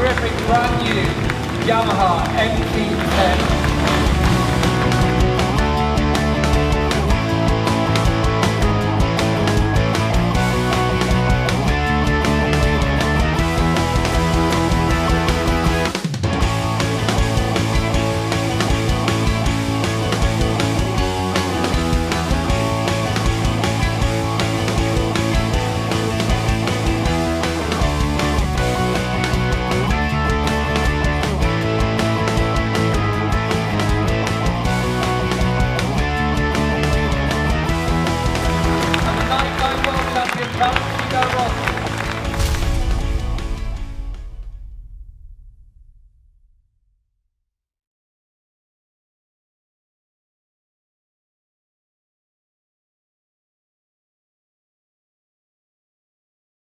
terrific brand new Yamaha MT10